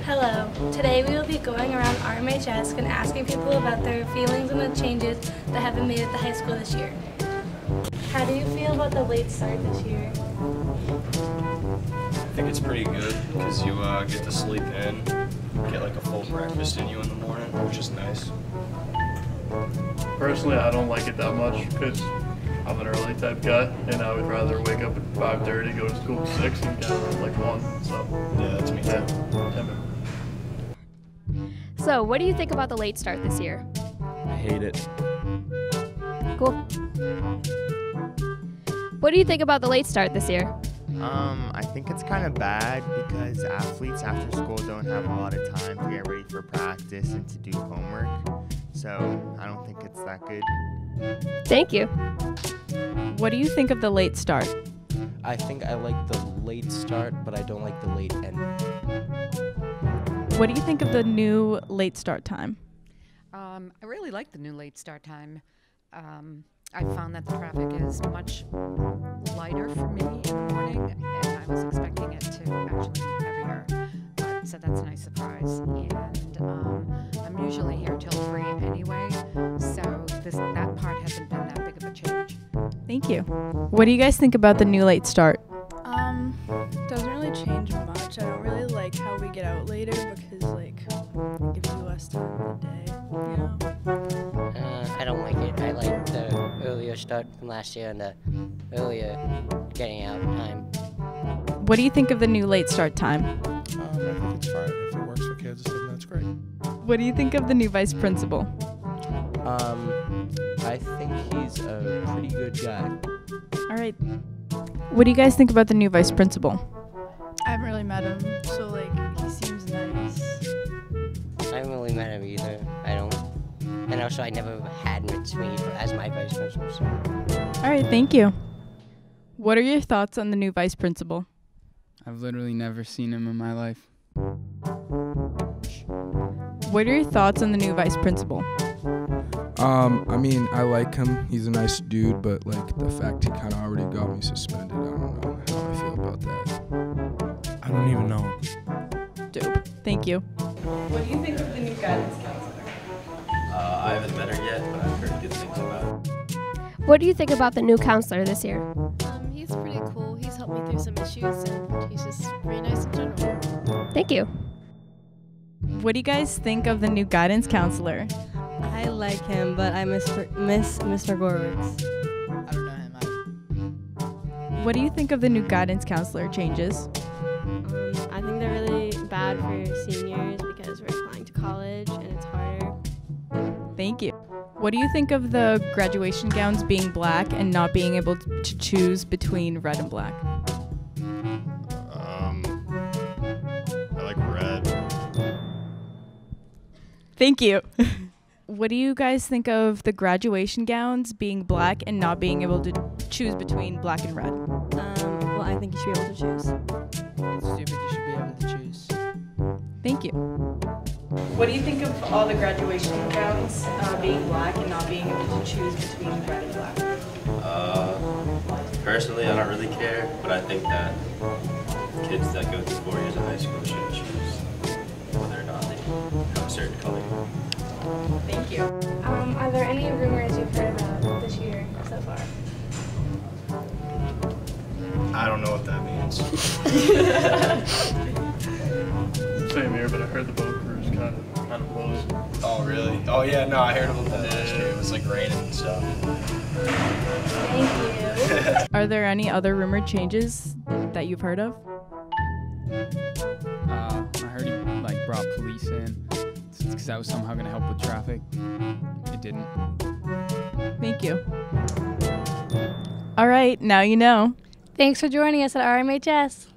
Hello. Today we will be going around RMHS and asking people about their feelings and the changes that have been made at the high school this year. How do you feel about the late start this year? I think it's pretty good because you uh, get to sleep in, get like a full breakfast in you in the morning, which is nice. Personally, I don't like it that much because I'm an early type guy, and I would rather wake up at 5:30, go to school at six, and get out at like one. So Yeah, that's me yeah, too. yeah. So, what do you think about the late start this year? I hate it. Cool. What do you think about the late start this year? Um, I think it's kind of bad because athletes after school don't have a lot of time to get ready for practice and to do homework. So I don't think it's that good. Thank you. What do you think of the late start? I think I like the late start, but I don't like the late end. What do you think of the new late start time? Um, I really like the new late start time. Um, I found that the traffic is much lighter for me in the morning, and I was expecting it to actually be heavier. But, so that's a nice surprise. And um, I'm usually here till three anyway, so this that part hasn't been Thank you. What do you guys think about the new late start? Um, doesn't really change much. I don't really like how we get out later because like it gives you less time in the day. You know. Uh, I don't like it. I like the earlier start from last year and the earlier getting out time. What do you think of the new late start time? Um, I think it's fine. If it works for kids, then that's great. What do you think of the new vice principal? Um, I think he's a pretty good guy. All right. What do you guys think about the new vice principal? I haven't really met him, so like he seems nice. I haven't really met him either. I don't. And also, I never had Mitch Mead as my vice principal. So. All right, thank you. What are your thoughts on the new vice principal? I've literally never seen him in my life. What are your thoughts on the new vice principal? Um, I mean, I like him. He's a nice dude, but like the fact he kind of already got me suspended, I don't know how I feel about that. I don't even know. Dope. Thank you. What do you think of the new guidance counselor? Uh, I haven't met her yet, but I've heard good things about her. What do you think about the new counselor this year? Um, he's pretty cool. He's helped me through some issues, and he's just pretty nice in general. Thank you. What do you guys think of the new guidance counselor? I like him, but I miss miss Mr. Gorwitz. I don't know him. I, What do you think of the new guidance counselor changes? Um, I think they're really bad for seniors because we're applying to college and it's harder. Thank you. What do you think of the graduation gowns being black and not being able to choose between red and black? Um, I like red. Thank you. what do you guys think of the graduation gowns being black and not being able to choose between black and red? Um, well, I think you should be able to choose. it's stupid. You should be able to choose. Thank you. What do you think of all the graduation gowns uh, being black and not being able to choose between red and black? Uh, personally, I don't really care, but I think that kids that go through four years of high school should choose whether or not they have a certain color. Thank you. Um, are there any rumors you've heard about this year so far? I don't know what that means. Same here, but I heard the boat cruise kind of kind of blows. oh, really? Oh, yeah, no, I heard about that last year. It was like raining and stuff. Thank you. Are there any other rumored changes that you've heard of? Uh, I heard he like brought police in because that was somehow going to help with traffic. It didn't. Thank you. All right, now you know. Thanks for joining us at RMHS.